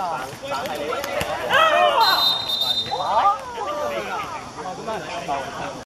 啊！打开。好。